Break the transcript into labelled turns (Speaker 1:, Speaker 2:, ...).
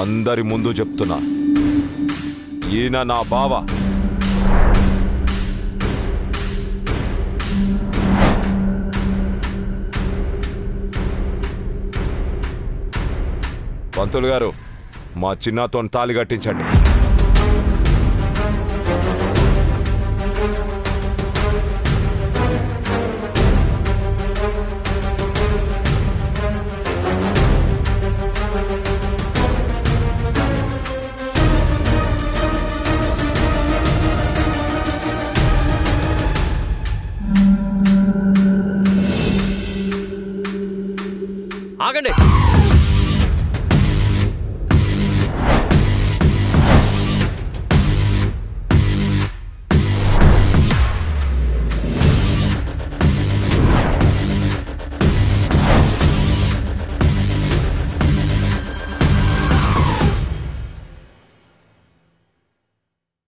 Speaker 1: అందరి ముందు చెప్తున్నా. ఈయన నా బావ. పంతులు గారు మా చిన్నతో తాలి కట్టించండి. ఆగండి.